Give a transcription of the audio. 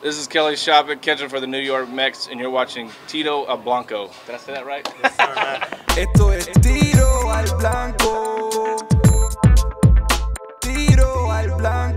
This is Kelly Shoppach, catcher for the New York Mets, and you're watching Tito Al Blanco. Did I say that right? Esto es Tiro al Blanco. Tiro al Blanco.